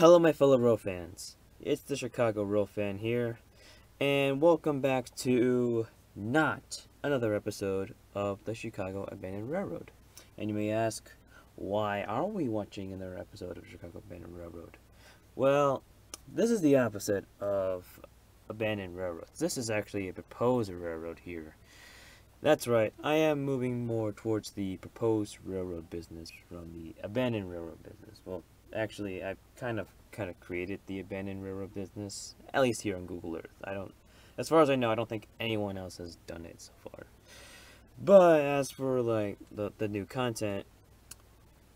Hello, my fellow Rail fans. It's the Chicago Rail fan here, and welcome back to not another episode of the Chicago Abandoned Railroad. And you may ask, why are we watching another episode of Chicago Abandoned Railroad? Well, this is the opposite of abandoned railroads. This is actually a proposed railroad here. That's right, I am moving more towards the proposed railroad business from the abandoned railroad business. Well, actually, I kind of kind of created the abandoned railroad business, at least here on Google Earth. I don't, as far as I know, I don't think anyone else has done it so far. But as for like the the new content,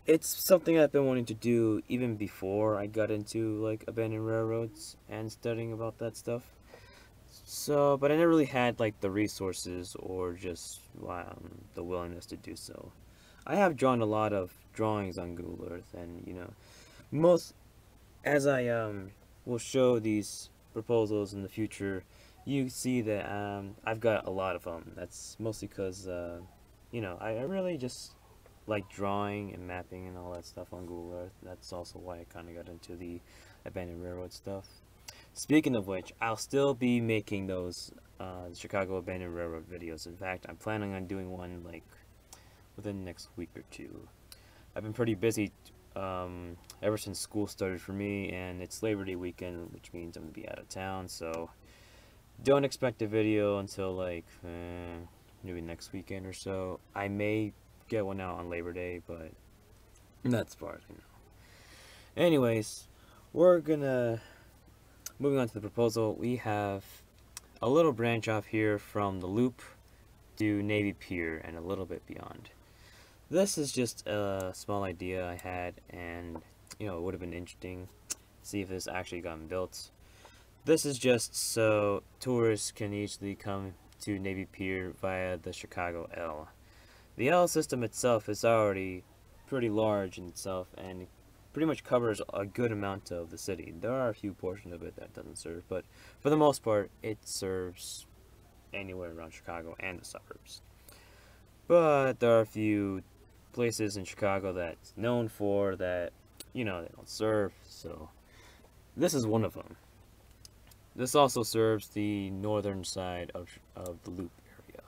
it's something I've been wanting to do even before I got into like abandoned railroads and studying about that stuff. So, but I never really had like the resources or just um, the willingness to do so. I have drawn a lot of drawings on Google Earth, and you know, most as I um will show these proposals in the future, you see that um I've got a lot of them. That's mostly because uh, you know I, I really just like drawing and mapping and all that stuff on Google Earth. That's also why I kind of got into the abandoned railroad stuff. Speaking of which, I'll still be making those uh, Chicago Abandoned Railroad videos. In fact, I'm planning on doing one like within the next week or two. I've been pretty busy um, ever since school started for me, and it's Labor Day weekend, which means I'm to be out of town, so don't expect a video until like eh, maybe next weekend or so. I may get one out on Labor Day, but that's far as I know. Anyways, we're gonna moving on to the proposal. We have a little branch off here from the loop to Navy Pier and a little bit beyond. This is just a small idea I had, and you know it would have been interesting to see if this actually gotten built. This is just so tourists can easily come to Navy Pier via the Chicago L. The L system itself is already pretty large in itself and pretty much covers a good amount of the city. There are a few portions of it that doesn't serve, but for the most part, it serves anywhere around Chicago and the suburbs. But there are a few places in Chicago that's known for that, you know, they don't serve, so this is one of them. This also serves the northern side of, of the loop area.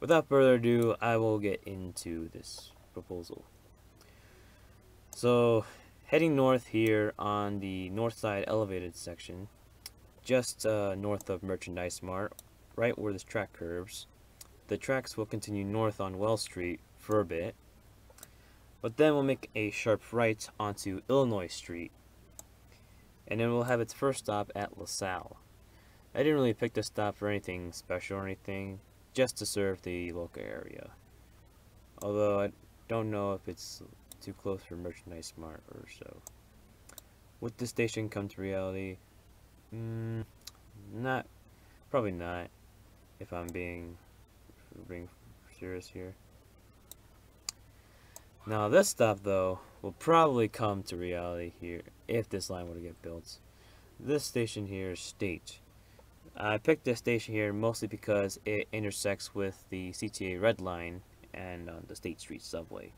without further ado, I will get into this proposal. So, heading north here on the north side elevated section, just uh, north of Merchandise Mart, right where this track curves, the tracks will continue north on Wells Street for a bit, but then we'll make a sharp right onto Illinois Street, and then we'll have its first stop at LaSalle. I didn't really pick this stop for anything special or anything, just to serve the local area. Although I don't know if it's too close for Merchandise Mart or so. Would the station come to reality? Mm, not, probably not, if I'm being, being serious here. Now this stop though will probably come to reality here if this line were to get built. This station here is State. I picked this station here mostly because it intersects with the CTA Red Line and uh, the State Street subway.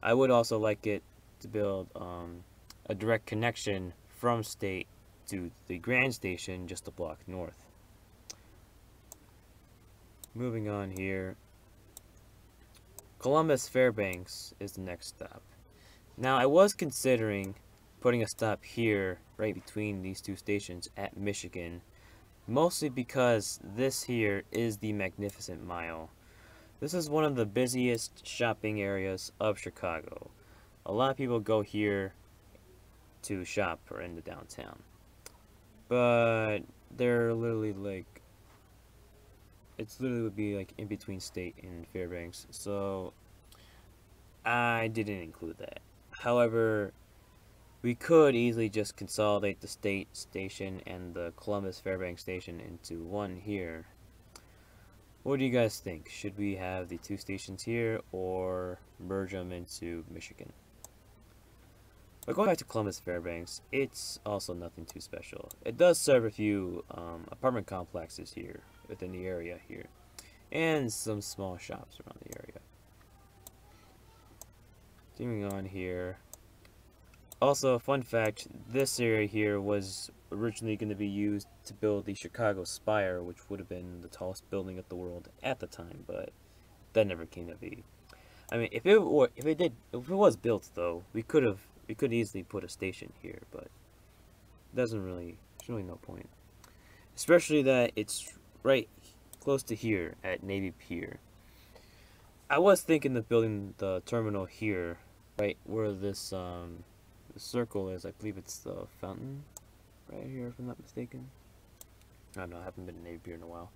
I would also like it to build um, a direct connection from State to the Grand Station just a block north. Moving on here, Columbus Fairbanks is the next stop. Now I was considering putting a stop here right between these two stations at Michigan Mostly because this here is the Magnificent Mile. This is one of the busiest shopping areas of Chicago. A lot of people go here to shop or in the downtown. But they're literally like it's literally would be like in between state and Fairbanks. So I didn't include that. However, we could easily just consolidate the state station and the Columbus Fairbanks station into one here. What do you guys think? Should we have the two stations here or merge them into Michigan? But going back to Columbus Fairbanks, it's also nothing too special. It does serve a few um, apartment complexes here within the area here and some small shops around the area. Continuing on here, Also, a fun fact, this area here was originally going to be used to build the Chicago Spire, which would have been the tallest building of the world at the time, but that never came to be. I mean, if it or if it did, if it was built though, we could have we could easily put a station here, but doesn't really there's really no point. Especially that it's right close to here at Navy Pier. I was thinking of building the terminal here, right where this um circle is. I believe it's the fountain right here, if I'm not mistaken. I don't know, I haven't been to Navy Pier in a while.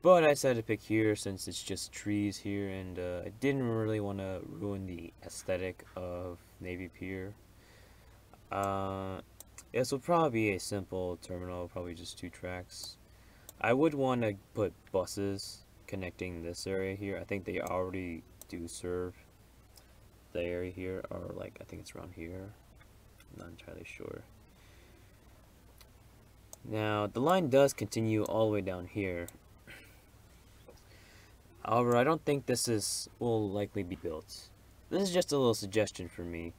But I decided to pick here since it's just trees here, and uh, I didn't really want to ruin the aesthetic of Navy Pier. Uh, this will probably be a simple terminal, probably just two tracks. I would want to put buses connecting this area here. I think they already do serve the area here, or like, I think it's around here. I'm not entirely sure. Now, the line does continue all the way down here. However, I don't think this is will likely be built. This is just a little suggestion for me,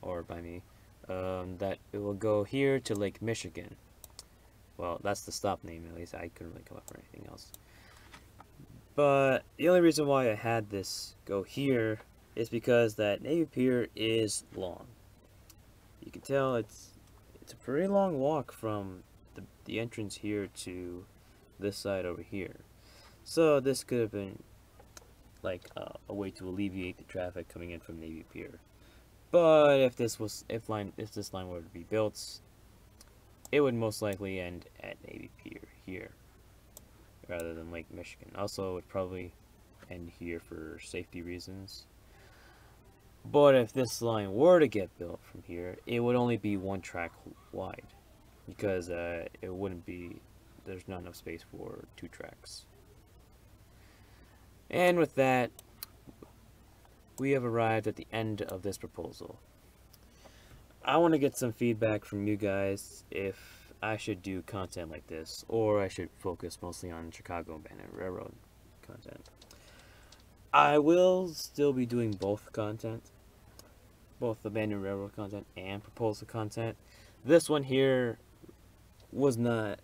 or by me, um, that it will go here to Lake Michigan. Well, that's the stop name, at least. I couldn't really come up with anything else. But the only reason why I had this go here is because that Navy Pier is long. You can tell it's it's a pretty long walk from the, the entrance here to this side over here. So this could have been like uh, a way to alleviate the traffic coming in from Navy Pier. But if this was if line if this line were to be built, it would most likely end at Navy Pier here rather than Lake Michigan. Also, it would probably end here for safety reasons. But if this line were to get built from here, it would only be one track wide because uh, it wouldn't be, there's not enough space for two tracks. And with that, we have arrived at the end of this proposal. I want to get some feedback from you guys if I should do content like this, or I should focus mostly on Chicago Abandoned Railroad content. I will still be doing both content, both Abandoned Railroad content and proposal content. This one here was not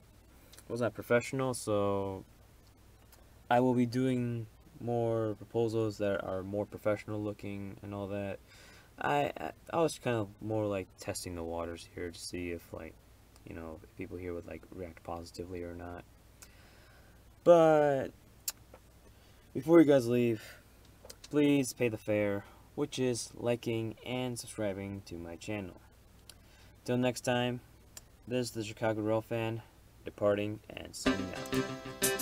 was not professional, so I will be doing more proposals that are more professional looking and all that. I I was kind of more like testing the waters here to see if like you know if people here would like react positively or not. But before you guys leave, please pay the fare, which is liking and subscribing to my channel. Till next time, this is the Chicago Rail fan, departing and signing out.